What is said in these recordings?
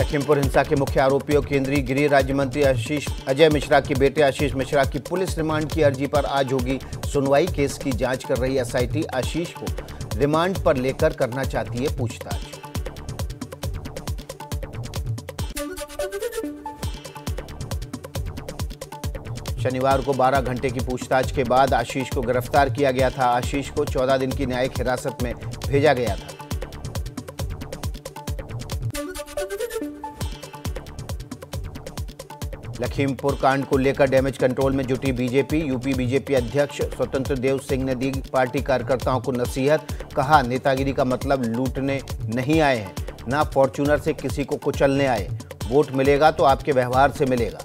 लखीमपुर हिंसा के मुख्य आरोपियों केंद्रीय गृह राज्य मंत्री आशीष, अजय मिश्रा के बेटे आशीष मिश्रा की पुलिस रिमांड की अर्जी पर आज होगी सुनवाई। केस की जाँच कर रही एसआईटी आशीष को रिमांड पर लेकर करना चाहती है पूछताछ। शनिवार को 12 घंटे की पूछताछ के बाद आशीष को गिरफ़्तार किया गया था। आशीष को 14 दिन की न्यायिक हिरासत में भेजा गया था। लखीमपुर कांड को लेकर डैमेज कंट्रोल में जुटी बीजेपी। यूपी बीजेपी अध्यक्ष स्वतंत्र देव सिंह ने दी पार्टी कार्यकर्ताओं को नसीहत। कहा, नेतागिरी का मतलब लूटने नहीं आए हैं, ना फॉर्च्यूनर से किसी को कुचलने आए। वोट मिलेगा तो आपके व्यवहार से मिलेगा।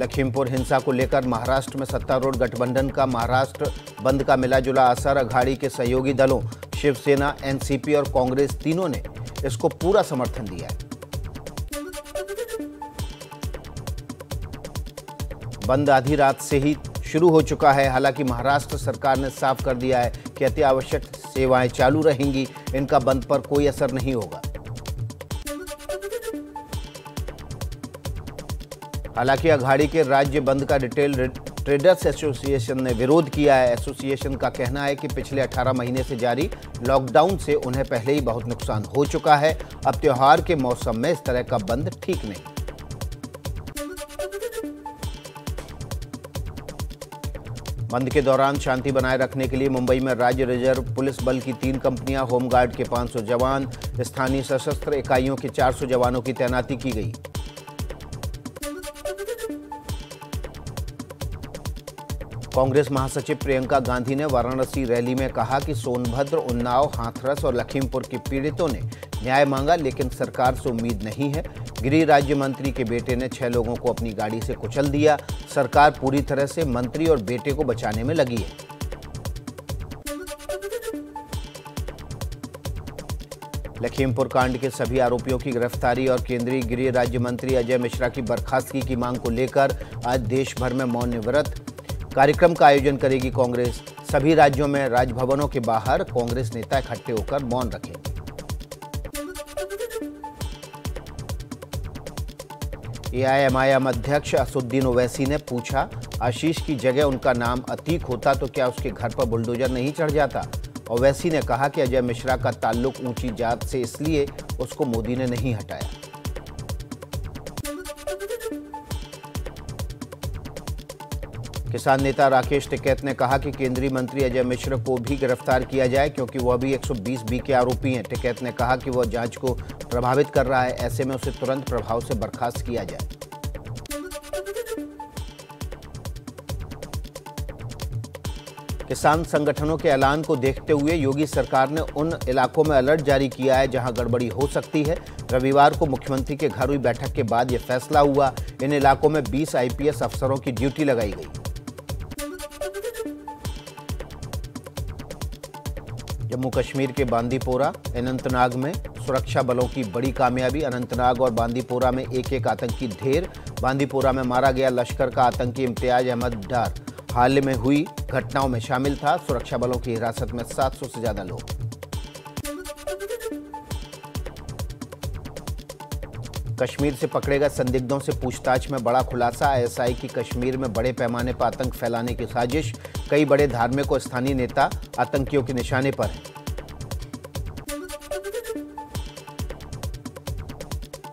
लखीमपुर हिंसा को लेकर महाराष्ट्र में सत्तारूढ़ गठबंधन का महाराष्ट्र बंद का मिला जुला असर अघाड़ी के सहयोगी दलों, शिवसेना, एनसीपी और कांग्रेस तीनों ने इसको पूरा समर्थन दिया है। बंद आधी रात से ही शुरू हो चुका है। हालाँकि महाराष्ट्र सरकार ने साफ़ कर दिया है कि अति आवश्यक सेवाएँ चालू रहेंगी। इनका बंद पर कोई असर नहीं होगा। हालाँकि अघाड़ी के राज्य बंद का रिटेल ट्रेडर्स एसोसिएशन ने विरोध किया है। एसोसिएशन का कहना है कि पिछले 18 महीने से जारी लॉकडाउन से उन्हें पहले ही बहुत नुकसान हो चुका है। अब त्योहार के मौसम में इस तरह का बंद ठीक नहीं। बंद के दौरान शांति बनाए रखने के लिए मुंबई में राज्य रिज़र्व पुलिस बल की तीन कंपनियाँ, होमगार्ड के 500 जवान, स्थानीय सशस्त्र इकाइयों के 400 जवानों की तैनाती की गई। कांग्रेस महासचिव प्रियंका गांधी ने वाराणसी रैली में कहा कि सोनभद्र, उन्नाव, हाथरस और लखीमपुर के पीड़ितों ने न्याय मांगा, लेकिन सरकार से उम्मीद नहीं है। गृह राज्य मंत्री के बेटे ने छह लोगों को अपनी गाड़ी से कुचल दिया। सरकार पूरी तरह से मंत्री और बेटे को बचाने में लगी है। लखीमपुर कांड के सभी आरोपियों की गिरफ्तारी और केंद्रीय गृह राज्य मंत्री अजय मिश्रा की बर्खास्तगी की मांग को लेकर आज देश भर में मौन व्रत। कार्यक्रम का आयोजन करेगी कांग्रेस। सभी राज्यों में राजभवनों के बाहर कांग्रेस नेता इकट्ठे होकर मौन रखेंगे एआईएमआईएम अध्यक्ष असुद्दीन ओवैसी ने पूछा, आशीष की जगह उनका नाम अतीक होता तो क्या उसके घर पर बुलडोजर नहीं चढ़ जाता? ओवैसी ने कहा कि अजय मिश्रा का ताल्लुक ऊँची जात से इसलिए उसको मोदी ने नहीं हटाया। किसान नेता राकेश टिकैत ने कहा कि केंद्रीय मंत्री अजय मिश्र को भी गिरफ़्तार किया जाए, क्योंकि वह भी 120 बी के आरोपी हैं। टिकैत ने कहा कि वह जाँच को प्रभावित कर रहा है, ऐसे में उसे तुरंत प्रभाव से बर्खास्त किया जाए। किसान संगठनों के ऐलान को देखते हुए योगी सरकार ने उन इलाकों में अलर्ट जारी किया है, जहाँ गड़बड़ी हो सकती है। रविवार को मुख्यमंत्री के घर हुई बैठक के बाद यह फैसला हुआ। इन इलाकों में 20 आईपीएस अफसरों की ड्यूटी लगाई गई। जम्मू कश्मीर के बांदीपोरा, अनंतनाग में सुरक्षा बलों की बड़ी कामयाबी, अनंतनाग और बांदीपोरा में एक एक आतंकी ढेर। बांदीपोरा में मारा गया लश्कर का आतंकी इम्तियाज़ अहमद डार। हाल में हुई घटनाओं में शामिल था, सुरक्षा बलों की हिरासत में 700 से ज़्यादा लोग। कश्मीर से पकड़ेगा संदिग्धों से पूछताछ में बड़ा खुलासा। आईएसआई की कश्मीर में बड़े पैमाने पर आतंक फैलाने की साजिश। कई बड़े धार्मिक और स्थानीय नेता आतंकियों के निशाने पर हैं।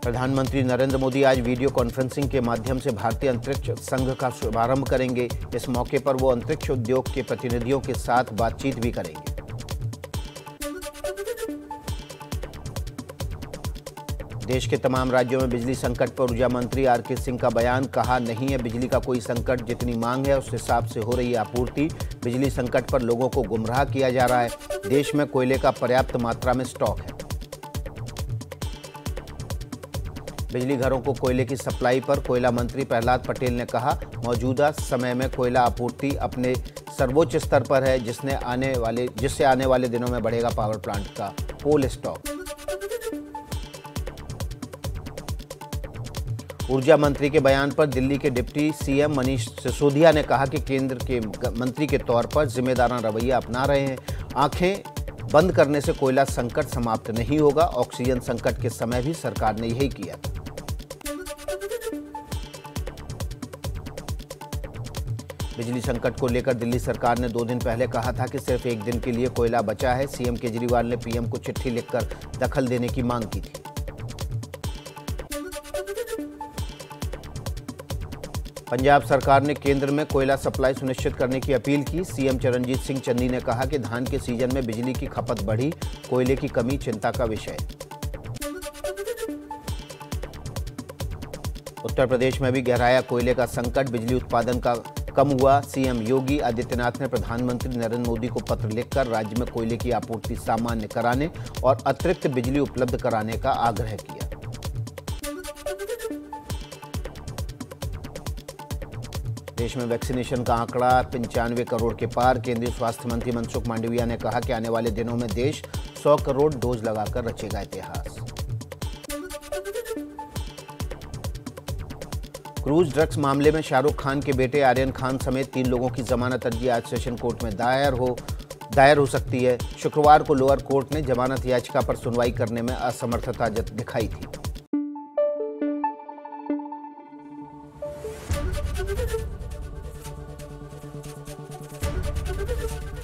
प्रधानमंत्री नरेंद्र मोदी आज वीडियो कॉन्फ्रेंसिंग के माध्यम से भारतीय अंतरिक्ष संघ का शुभारंभ करेंगे। इस मौके पर वो अंतरिक्ष उद्योग के प्रतिनिधियों के साथ बातचीत भी करेंगे। देश के तमाम राज्यों में बिजली संकट पर ऊर्जा मंत्री आर के सिंह का बयान, कहा, नहीं है बिजली का कोई संकट, जितनी मांग है उस हिसाब से हो रही आपूर्ति। बिजली संकट पर लोगों को गुमराह किया जा रहा है। देश में कोयले का पर्याप्त मात्रा में स्टॉक है। बिजली घरों को कोयले की सप्लाई पर कोयला मंत्री प्रहलाद पटेल ने कहा, मौजूदा समय में कोयला आपूर्ति अपने सर्वोच्च स्तर पर है, जिसने आने वाले, जिससे आने वाले दिनों में बढ़ेगा पावर प्लांट का कोल स्टॉक। ऊर्जा मंत्री के बयान पर दिल्ली के डिप्टी सीएम मनीष सिसोदिया ने कहा कि केंद्र के मंत्री के तौर पर जिम्मेदारान रवैया अपना रहे हैं। आँखें बंद करने से कोयला संकट समाप्त नहीं होगा, ऑक्सीजन संकट के समय भी सरकार ने यही किया। बिजली संकट को लेकर दिल्ली सरकार ने दो दिन पहले कहा था कि सिर्फ़ एक दिन के लिए कोयला बचा है। सीएम केजरीवाल ने पीएम को चिट्ठी लिखकर दखल देने की मांग की थी। पंजाब सरकार ने केंद्र में कोयला सप्लाई सुनिश्चित करने की अपील की। सीएम चरणजीत सिंह चन्नी ने कहा कि धान के सीज़न में बिजली की खपत बढ़ी, कोयले की कमी चिंता का विषय। उत्तर प्रदेश में भी गहराया कोयले का संकट, बिजली उत्पादन का कम हुआ। सीएम योगी आदित्यनाथ ने प्रधानमंत्री नरेंद्र मोदी को पत्र लिखकर राज्य में कोयले की आपूर्ति सामान्य कराने और अतिरिक्त बिजली उपलब्ध कराने का आग्रह किया। देश में वैक्सीनेशन का आंकड़ा पंचानवे करोड़ के पार, केंद्रीय स्वास्थ्य मंत्री मनसुख मांडविया ने कहा कि आने वाले दिनों में देश 100 करोड़ डोज लगाकर रचेगा इतिहास। क्रूज ड्रग्स मामले में शाहरुख खान के बेटे आर्यन खान समेत तीन लोगों की जमानत अर्जी आज सेशन कोर्ट में दायर हो दायर हो सकती है। शुक्रवार को लोअर कोर्ट ने जमानत याचिका पर सुनवाई करने में असमर्थता दिखाई थी।